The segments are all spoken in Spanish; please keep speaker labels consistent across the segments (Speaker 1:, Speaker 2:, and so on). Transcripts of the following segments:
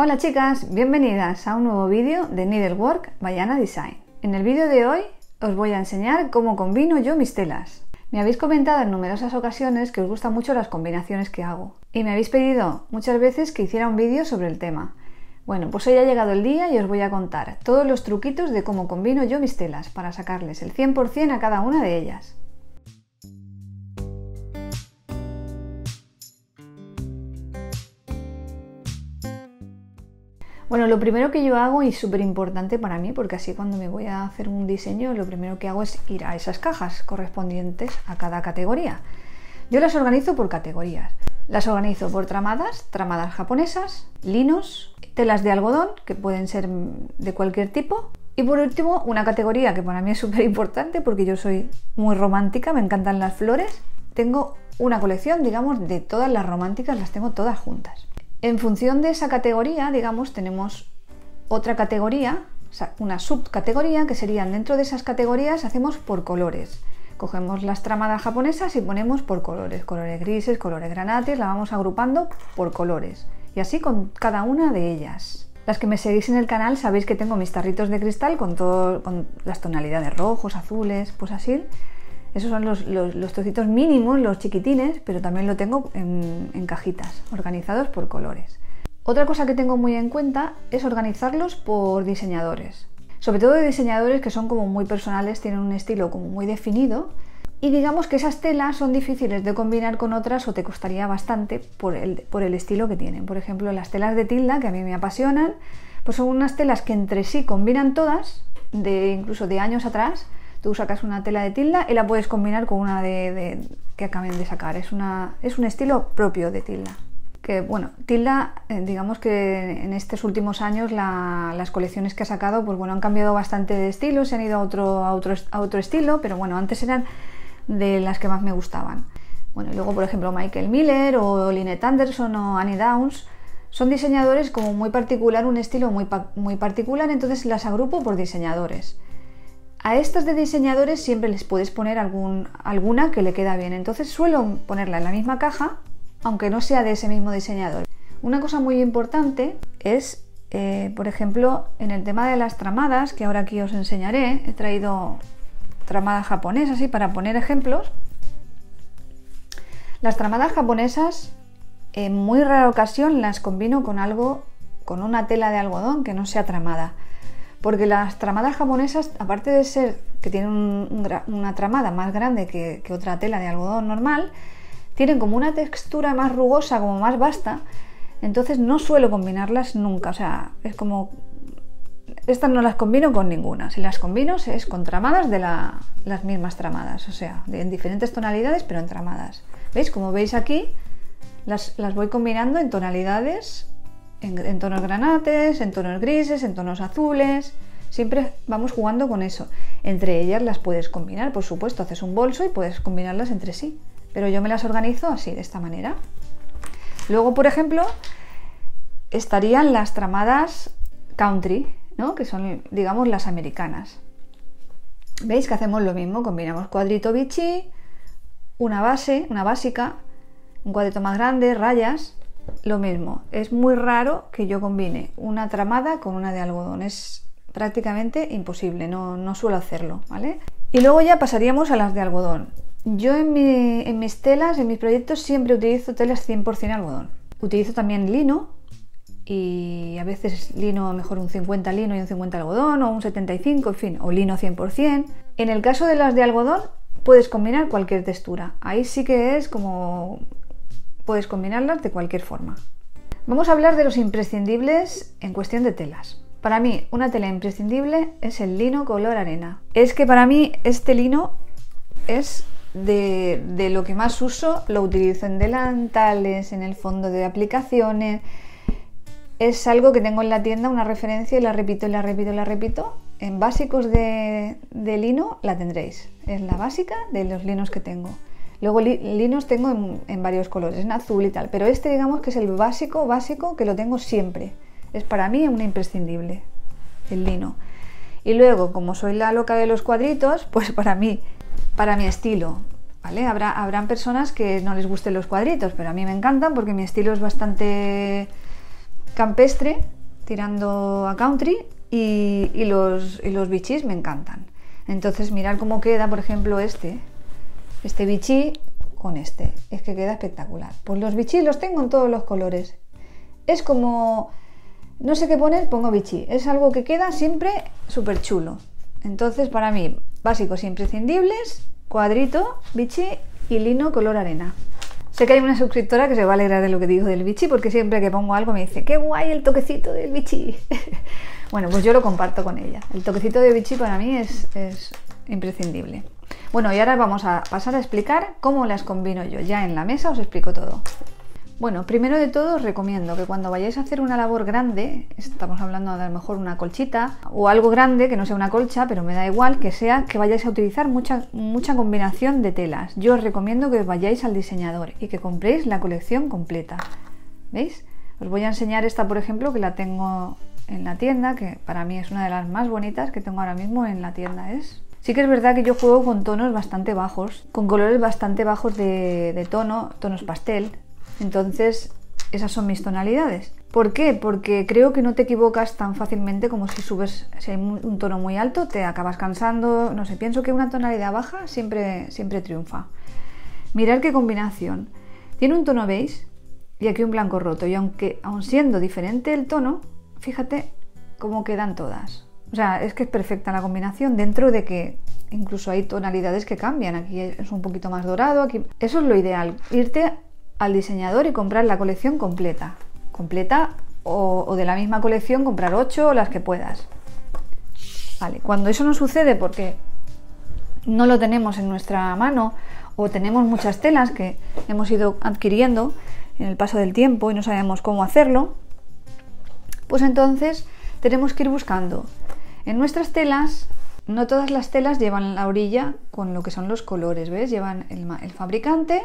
Speaker 1: Hola chicas, bienvenidas a un nuevo vídeo de Needlework by Ana Design. En el vídeo de hoy os voy a enseñar cómo combino yo mis telas. Me habéis comentado en numerosas ocasiones que os gustan mucho las combinaciones que hago y me habéis pedido muchas veces que hiciera un vídeo sobre el tema. Bueno, pues hoy ha llegado el día y os voy a contar todos los truquitos de cómo combino yo mis telas para sacarles el 100% a cada una de ellas. Bueno, lo primero que yo hago y súper importante para mí, porque así cuando me voy a hacer un diseño, lo primero que hago es ir a esas cajas correspondientes a cada categoría. Yo las organizo por categorías. Las organizo por tramadas, tramadas japonesas, linos, telas de algodón, que pueden ser de cualquier tipo. Y por último, una categoría que para mí es súper importante porque yo soy muy romántica, me encantan las flores. Tengo una colección, digamos, de todas las románticas, las tengo todas juntas. En función de esa categoría, digamos, tenemos otra categoría, una subcategoría, que serían dentro de esas categorías hacemos por colores. Cogemos las tramadas japonesas y ponemos por colores, colores grises, colores granates, la vamos agrupando por colores. Y así con cada una de ellas. Las que me seguís en el canal sabéis que tengo mis tarritos de cristal con, con las tonalidades rojos, azules, pues así esos son los, trocitos mínimos, los chiquitines, pero también lo tengo en, cajitas, organizados por colores. Otra cosa que tengo muy en cuenta es organizarlos por diseñadores. Sobre todo de diseñadores que son como muy personales, tienen un estilo como muy definido y digamos que esas telas son difíciles de combinar con otras o te costaría bastante por el, por el estilo que tienen. Por ejemplo, las telas de tilda, que a mí me apasionan, pues son unas telas que entre sí combinan todas, de, incluso de años atrás, Tú sacas una tela de tilda y la puedes combinar con una de, que acaben de sacar. Es, una, es un estilo propio de tilda. Que bueno, tilda, eh, digamos que en estos últimos años las colecciones que ha sacado, pues bueno, han cambiado bastante de estilo, se han ido a otro, a otro, a otro estilo, pero bueno, antes eran de las que más me gustaban. Bueno, luego, por ejemplo, Michael Miller o Lynette Anderson o Annie Downs son diseñadores como muy particular, un estilo muy, muy particular, entonces las agrupo por diseñadores. A estas de diseñadores siempre les puedes poner alguna que le queda bien. Entonces suelo ponerla en la misma caja, aunque no sea de ese mismo diseñador. Una cosa muy importante es, eh, por ejemplo, en el tema de las tramadas, que ahora aquí os enseñaré, he traído tramadas japonesas y para poner ejemplos. Las tramadas japonesas en muy rara ocasión las combino con algo, con una tela de algodón que no sea tramada porque las tramadas japonesas, aparte de ser que tienen una tramada más grande que, otra tela de algodón normal, tienen como una textura más rugosa, como más vasta, entonces no suelo combinarlas nunca, o sea, es como... Estas no las combino con ninguna, si las combino es con tramadas de las mismas tramadas, o sea, en diferentes tonalidades, pero en tramadas. ¿Veis? Como veis aquí, las voy combinando en tonalidades en, tonos granates, en tonos grises, en tonos azules. Siempre vamos jugando con eso. Entre ellas las puedes combinar, por supuesto, haces un bolso y puedes combinarlas entre sí. Pero yo me las organizo así, de esta manera. Luego, por ejemplo, estarían las tramadas country, ¿no? que son, digamos, las americanas. ¿Veis que hacemos lo mismo? Combinamos cuadrito bichi, una base, una básica, un cuadrito más grande, rayas, lo mismo, es muy raro que yo combine una tramada con una de algodón, es prácticamente imposible, no, suelo hacerlo, ¿vale? Y luego ya pasaríamos a las de algodón. Yo en, en mis telas, en mis proyectos, siempre utilizo telas 100% algodón. Utilizo también lino y a veces lino, mejor un 50 lino y un 50 algodón o un 75, en fin, o lino 100%. En el caso de las de algodón, puedes combinar cualquier textura. Ahí sí que es como puedes combinarlas de cualquier forma. Vamos a hablar de los imprescindibles en cuestión de telas. Para mí, una tela imprescindible es el lino color arena. Es que para mí este lino es de, de, lo que más uso, lo utilizo en delantales, en el fondo de aplicaciones. Es algo que tengo en la tienda, una referencia y la repito y la repito y la repito. En básicos de, de lino la tendréis. Es la básica de los linos que tengo. Luego linos tengo en, varios colores, en azul y tal, pero este digamos que es el básico, básico, que lo tengo siempre. Es para mí un imprescindible, el lino. Y luego, como soy la loca de los cuadritos, pues para mí, para mi estilo, ¿vale? Habrá, habrán personas que no les gusten los cuadritos, pero a mí me encantan porque mi estilo es bastante campestre, tirando a country, y, los, y los bichis me encantan. Entonces, mirad cómo queda, por ejemplo, este, este bichí con este. Es que queda espectacular. Pues los bichis los tengo en todos los colores. Es como, no sé qué poner, pongo bichí. Es algo que queda siempre súper chulo. Entonces, para mí, básicos imprescindibles, cuadrito, bichi y lino color arena. Sé que hay una suscriptora que se va a alegrar de lo que digo del bichi porque siempre que pongo algo me dice, qué guay el toquecito del bichi. bueno, pues yo lo comparto con ella. El toquecito de bichi para mí es imprescindible. Bueno, y ahora vamos a pasar a explicar cómo las combino yo. Ya en la mesa os explico todo. Bueno, primero de todo os recomiendo que cuando vayáis a hacer una labor grande, estamos hablando de a lo mejor una colchita o algo grande, que no sea una colcha, pero me da igual, que sea que vayáis a utilizar mucha, mucha combinación de telas. Yo os recomiendo que vayáis al diseñador y que compréis la colección completa. ¿Veis? Os voy a enseñar esta, por ejemplo, que la tengo en la tienda, que para mí es una de las más bonitas que tengo ahora mismo en la tienda. Es Sí que es verdad que yo juego con tonos bastante bajos, con colores bastante bajos de, tono, tonos pastel, entonces, esas son mis tonalidades. ¿Por qué? Porque creo que no te equivocas tan fácilmente como si subes, si hay un tono muy alto, te acabas cansando. No sé, pienso que una tonalidad baja siempre, siempre triunfa. Mirar qué combinación. Tiene un tono beige y aquí un blanco roto. Y aunque, aun siendo diferente el tono, fíjate cómo quedan todas. O sea, es que es perfecta la combinación dentro de que incluso hay tonalidades que cambian. Aquí es un poquito más dorado, aquí... Eso es lo ideal, irte al diseñador y comprar la colección completa. Completa o, de la misma colección comprar 8 o las que puedas. Vale, cuando eso no sucede porque no lo tenemos en nuestra mano o tenemos muchas telas que hemos ido adquiriendo en el paso del tiempo y no sabemos cómo hacerlo, pues entonces tenemos que ir buscando. En nuestras telas, no todas las telas llevan la orilla con lo que son los colores, ¿ves? Llevan el, fabricante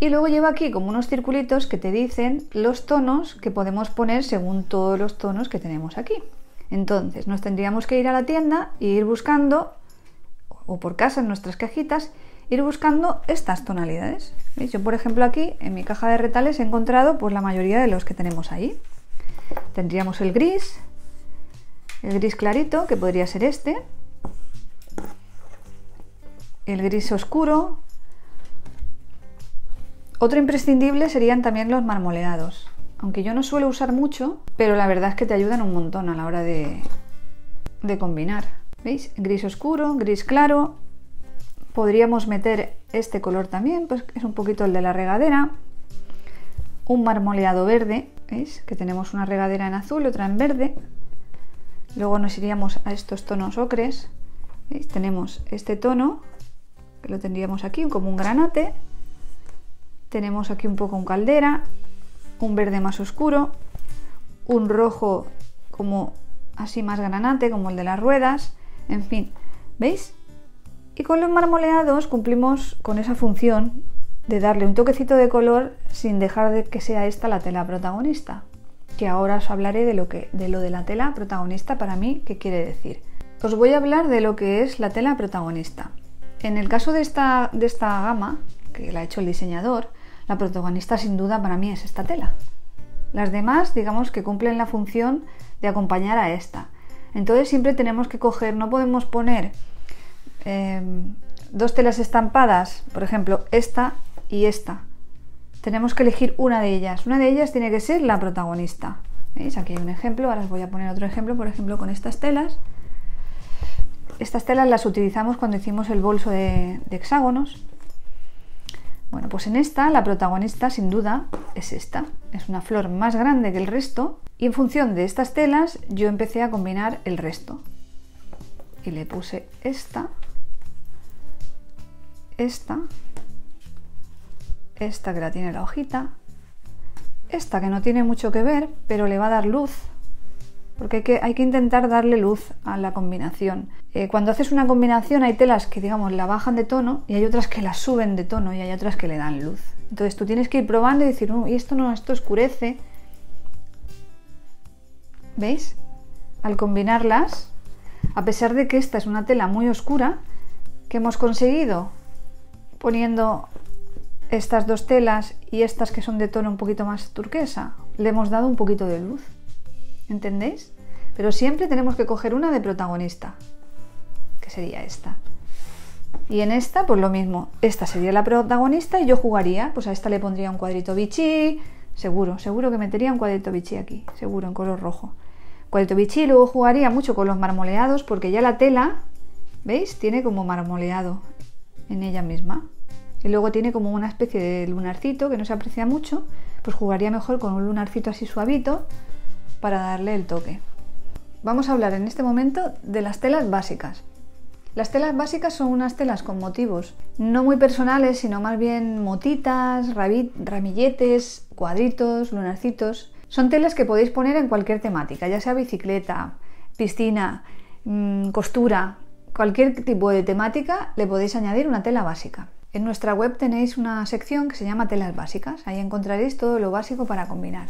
Speaker 1: y luego lleva aquí como unos circulitos que te dicen los tonos que podemos poner según todos los tonos que tenemos aquí. Entonces nos tendríamos que ir a la tienda e ir buscando, o por casa en nuestras cajitas, ir buscando estas tonalidades. Yo por ejemplo aquí en mi caja de retales he encontrado pues la mayoría de los que tenemos ahí. Tendríamos el gris, el gris clarito, que podría ser este, el gris oscuro, otro imprescindible serían también los marmoleados, aunque yo no suelo usar mucho, pero la verdad es que te ayudan un montón a la hora de, de combinar. ¿Veis? Gris oscuro, gris claro. Podríamos meter este color también, pues es un poquito el de la regadera. Un marmoleado verde, ¿veis? Que tenemos una regadera en azul otra en verde. Luego nos iríamos a estos tonos ocres. Tenemos este tono, que lo tendríamos aquí como un granate tenemos aquí un poco un caldera, un verde más oscuro, un rojo como así más granate, como el de las ruedas, en fin, ¿veis? Y con los marmoleados cumplimos con esa función de darle un toquecito de color sin dejar de que sea esta la tela protagonista. Que ahora os hablaré de lo, que, de lo de la tela protagonista para mí, ¿qué quiere decir? Os voy a hablar de lo que es la tela protagonista. En el caso de esta, de esta gama, que la ha hecho el diseñador, la protagonista sin duda para mí es esta tela. Las demás, digamos que cumplen la función de acompañar a esta. Entonces siempre tenemos que coger, no podemos poner em, dos telas estampadas, por ejemplo, esta y esta. Tenemos que elegir una de ellas. Una de ellas tiene que ser la protagonista. ¿Veis? Aquí hay un ejemplo, ahora os voy a poner otro ejemplo, por ejemplo, con estas telas. Estas telas las utilizamos cuando hicimos el bolso de hexágonos bueno, pues en esta la protagonista sin duda es esta. Es una flor más grande que el resto y en función de estas telas yo empecé a combinar el resto. Y le puse esta, esta, esta que la tiene la hojita, esta que no tiene mucho que ver, pero le va a dar luz porque hay que, hay que intentar darle luz a la combinación. Eh, cuando haces una combinación hay telas que, digamos, la bajan de tono y hay otras que la suben de tono y hay otras que le dan luz. Entonces tú tienes que ir probando y decir, y esto no, esto oscurece. ¿Veis? Al combinarlas, a pesar de que esta es una tela muy oscura, que hemos conseguido poniendo estas dos telas y estas que son de tono un poquito más turquesa, le hemos dado un poquito de luz. ¿Entendéis? Pero siempre tenemos que coger una de protagonista, que sería esta. Y en esta, pues lo mismo. Esta sería la protagonista y yo jugaría, pues a esta le pondría un cuadrito bichi, seguro, seguro que metería un cuadrito bichi aquí, seguro, en color rojo. Cuadrito bichi, luego jugaría mucho con los marmoleados porque ya la tela, ¿veis? Tiene como marmoleado en ella misma. Y luego tiene como una especie de lunarcito que no se aprecia mucho, pues jugaría mejor con un lunarcito así suavito para darle el toque. Vamos a hablar en este momento de las telas básicas. Las telas básicas son unas telas con motivos no muy personales, sino más bien motitas, ramilletes, cuadritos, lunarcitos. Son telas que podéis poner en cualquier temática, ya sea bicicleta, piscina, mm, costura, cualquier tipo de temática le podéis añadir una tela básica. En nuestra web tenéis una sección que se llama telas básicas. Ahí encontraréis todo lo básico para combinar.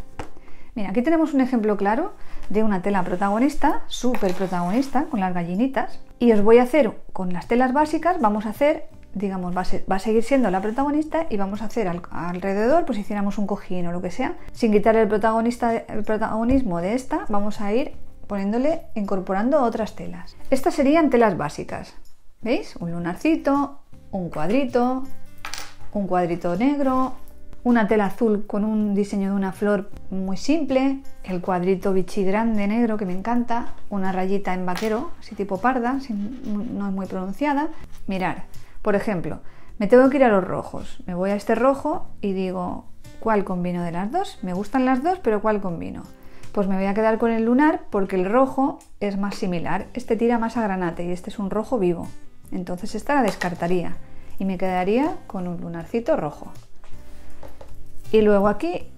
Speaker 1: Mira, aquí tenemos un ejemplo claro de una tela protagonista, súper protagonista, con las gallinitas. Y os voy a hacer con las telas básicas, vamos a hacer, digamos, va a, seguir siendo la protagonista y vamos a hacer alrededor, pues hiciéramos un cojín o lo que sea, sin quitar el, protagonista, el protagonismo de esta, vamos a ir poniéndole, incorporando otras telas. Estas serían telas básicas. ¿Veis? Un lunarcito, un cuadrito, un cuadrito negro, una tela azul con un diseño de una flor muy simple, el cuadrito bichi grande negro que me encanta, una rayita en vaquero, así tipo parda, no es muy pronunciada. Mirar, por ejemplo, me tengo que ir a los rojos, me voy a este rojo y digo, ¿cuál combino de las dos? Me gustan las dos, pero ¿cuál combino? Pues me voy a quedar con el lunar porque el rojo es más similar, este tira más a granate y este es un rojo vivo. Entonces esta la descartaría y me quedaría con un lunarcito rojo. Y luego aquí,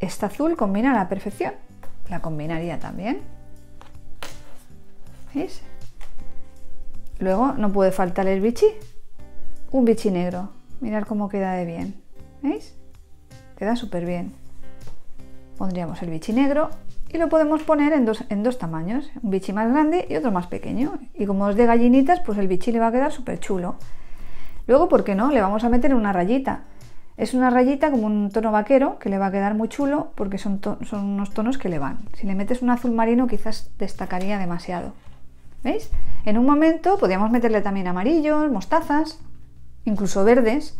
Speaker 1: esta azul combina a la perfección. La combinaría también. ¿Veis? Luego no puede faltar el bichi. Un bichi negro. Mirad cómo queda de bien. ¿Veis? Queda súper bien. Pondríamos el bichi negro y lo podemos poner en dos, en dos tamaños. Un bichi más grande y otro más pequeño. Y como es de gallinitas, pues el bichi le va a quedar súper chulo. Luego, ¿por qué no? Le vamos a meter una rayita. Es una rayita como un tono vaquero que le va a quedar muy chulo porque son, son unos tonos que le van. Si le metes un azul marino quizás destacaría demasiado. ¿Veis? En un momento podríamos meterle también amarillos, mostazas, incluso verdes,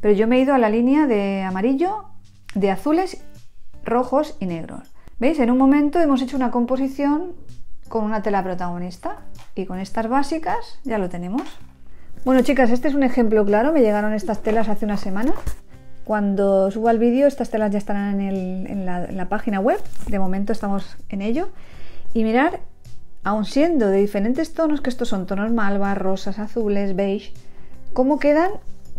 Speaker 1: pero yo me he ido a la línea de amarillo, de azules, rojos y negros. ¿Veis? En un momento hemos hecho una composición con una tela protagonista y con estas básicas ya lo tenemos. Bueno chicas, este es un ejemplo claro, me llegaron estas telas hace una semana. Cuando suba el vídeo estas telas ya estarán en, la, página web, de momento estamos en ello. Y mirar, aun siendo de diferentes tonos, que estos son tonos malva, rosas, azules, beige, cómo quedan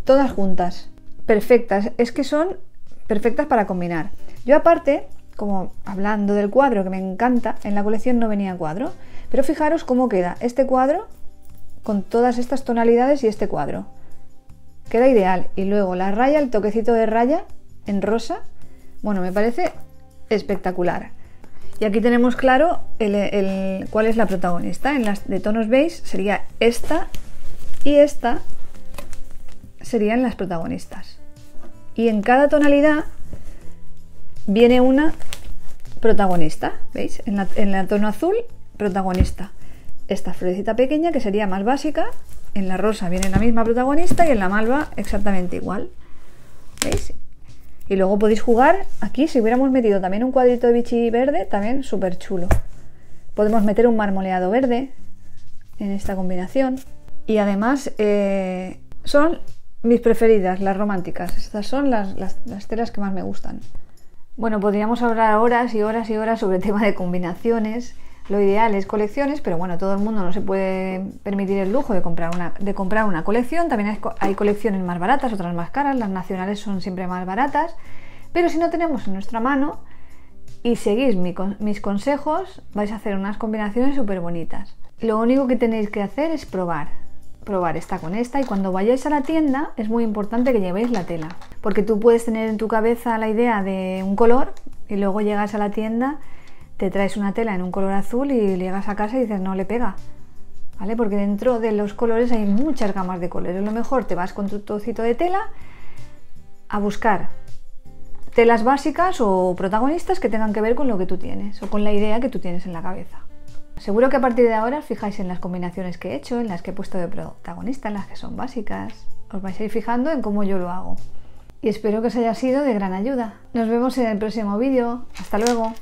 Speaker 1: todas juntas, perfectas, es que son perfectas para combinar. Yo aparte, como hablando del cuadro que me encanta, en la colección no venía cuadro, pero fijaros cómo queda este cuadro con todas estas tonalidades y este cuadro. Queda ideal. Y luego la raya, el toquecito de raya en rosa, bueno, me parece espectacular. Y aquí tenemos claro el, cuál es la protagonista. En las de tonos beige sería esta y esta serían las protagonistas. Y en cada tonalidad viene una protagonista, ¿veis? En la, en la tono azul, protagonista esta florecita pequeña que sería más básica. En la rosa viene la misma protagonista y en la malva exactamente igual. ¿Veis? Y luego podéis jugar aquí, si hubiéramos metido también un cuadrito de bichi verde, también súper chulo. Podemos meter un marmoleado verde en esta combinación. Y además eh, son mis preferidas, las románticas. Estas son las telas que más me gustan. Bueno, podríamos hablar horas y horas y horas sobre el tema de combinaciones lo ideal es colecciones, pero bueno, todo el mundo no se puede permitir el lujo de comprar una, de comprar una colección. También hay, colecciones más baratas, otras más caras. Las nacionales son siempre más baratas. Pero si no tenemos en nuestra mano y seguís mis consejos, vais a hacer unas combinaciones súper bonitas. Lo único que tenéis que hacer es probar. Probar esta con esta y cuando vayáis a la tienda es muy importante que llevéis la tela. Porque tú puedes tener en tu cabeza la idea de un color y luego llegas a la tienda te traes una tela en un color azul y llegas a casa y dices no le pega. ¿Vale? Porque dentro de los colores hay muchas gamas de colores. Lo mejor te vas con tu trocito de tela a buscar telas básicas o protagonistas que tengan que ver con lo que tú tienes o con la idea que tú tienes en la cabeza. Seguro que a partir de ahora os fijáis en las combinaciones que he hecho, en las que he puesto de protagonista, en las que son básicas. Os vais a ir fijando en cómo yo lo hago. Y espero que os haya sido de gran ayuda. Nos vemos en el próximo vídeo. Hasta luego.